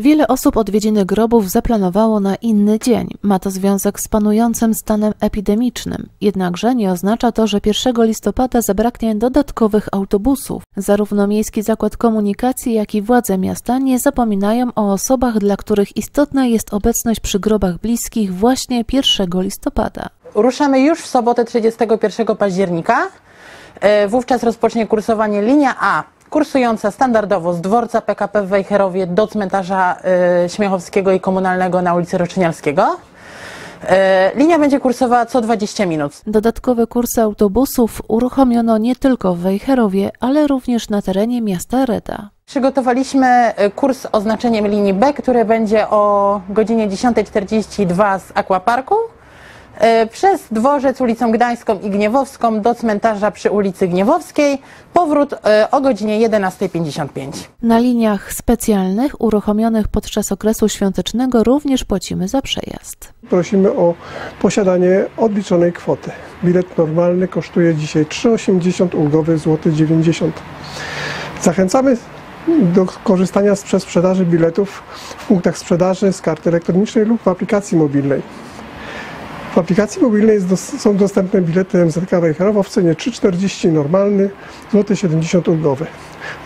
Wiele osób odwiedziny grobów zaplanowało na inny dzień. Ma to związek z panującym stanem epidemicznym. Jednakże nie oznacza to, że 1 listopada zabraknie dodatkowych autobusów. Zarówno Miejski Zakład Komunikacji, jak i władze miasta nie zapominają o osobach, dla których istotna jest obecność przy grobach bliskich właśnie 1 listopada. Ruszamy już w sobotę 31 października. E, Wówczas rozpocznie kursowanie linia A, kursująca standardowo z dworca PKP w Wejherowie do cmentarza e, Śmiechowskiego i Komunalnego na ulicy Roczynialskiego. E, Linia będzie kursowała co 20 minut. Dodatkowe kursy autobusów uruchomiono nie tylko w Wejherowie, ale również na terenie miasta Reda. Przygotowaliśmy e, kurs oznaczeniem linii B, który będzie o godzinie 10.42 z Aquaparku przez dworzec ulicą Gdańską i Gniewowską do cmentarza przy ulicy Gniewowskiej. Powrót e, o godzinie 11.55. Na liniach specjalnych uruchomionych podczas okresu świątecznego również płacimy za przejazd. prosimy o posiadanie odliczonej kwoty. Bilet normalny kosztuje dzisiaj 3,80, ulgowy złoty 90. Zachęcamy do korzystania z przesprzedaży biletów w punktach sprzedaży z karty elektronicznej lub w aplikacji mobilnej. W aplikacji mobilnej są dostępne bilety MZK Wejherowo w cenie 3,40 normalny, złoty 70 ulgowy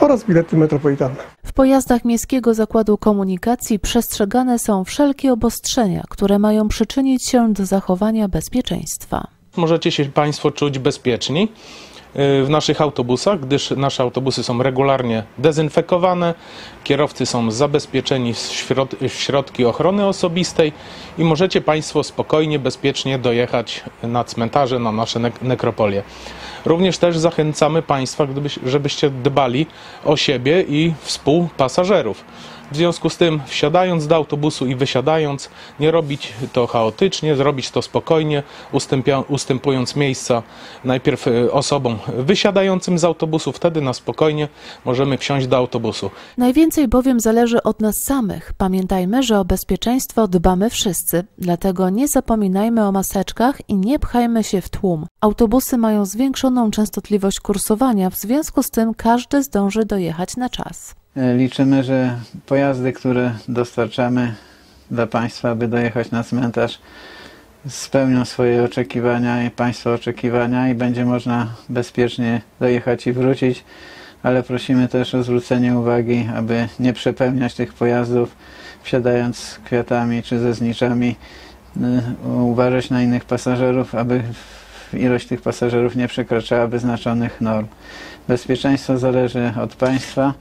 oraz bilety metropolitalne. W pojazdach Miejskiego Zakładu Komunikacji przestrzegane są wszelkie obostrzenia, które mają przyczynić się do zachowania bezpieczeństwa. Możecie się Państwo czuć bezpieczni w naszych autobusach, gdyż nasze autobusy są regularnie dezynfekowane, kierowcy są zabezpieczeni w środ- w środki ochrony osobistej i możecie Państwo spokojnie, bezpiecznie dojechać na cmentarze, na nasze nek- nekropolie. Również też zachęcamy Państwa, gdybyś, żebyście dbali o siebie i współpasażerów. W związku z tym, wsiadając do autobusu i wysiadając, nie robić to chaotycznie, zrobić to spokojnie, ustępując miejsca najpierw e, osobom wysiadającym z autobusu, wtedy na spokojnie możemy wsiąść do autobusu. Najwięcej bowiem zależy od nas samych. Pamiętajmy, że o bezpieczeństwo dbamy wszyscy, dlatego nie zapominajmy o maseczkach i nie pchajmy się w tłum. Autobusy mają zwiększoną częstotliwość kursowania, w związku z tym każdy zdąży dojechać na czas. E, Liczymy, że pojazdy, które dostarczamy dla Państwa, aby dojechać na cmentarz, spełnią swoje oczekiwania i Państwa oczekiwania i będzie można bezpiecznie dojechać i wrócić, ale prosimy też o zwrócenie uwagi, aby nie przepełniać tych pojazdów, wsiadając z kwiatami czy ze zniczami, y, uważać na innych pasażerów, aby ilość tych pasażerów nie przekraczała wyznaczonych norm. Bezpieczeństwo zależy od państwa,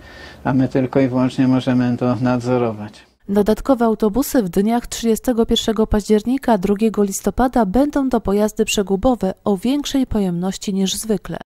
a my tylko i wyłącznie możemy to nadzorować. Dodatkowe autobusy w dniach 31 października 2 listopada będą to pojazdy przegubowe o większej pojemności niż zwykle.